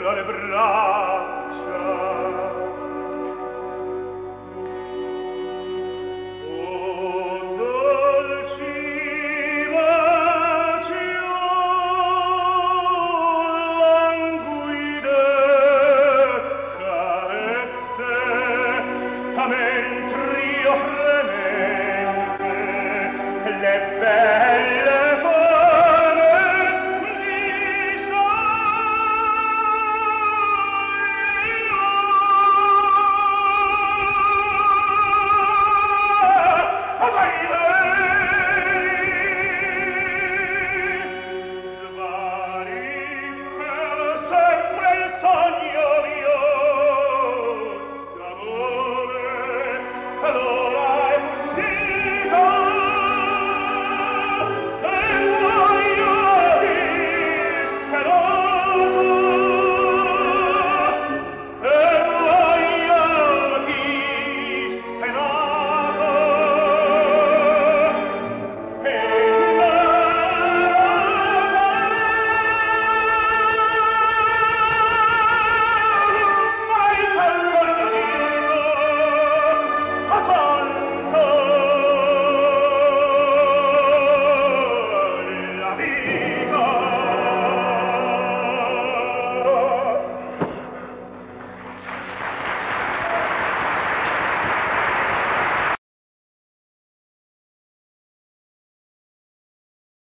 urlare bravo. sogni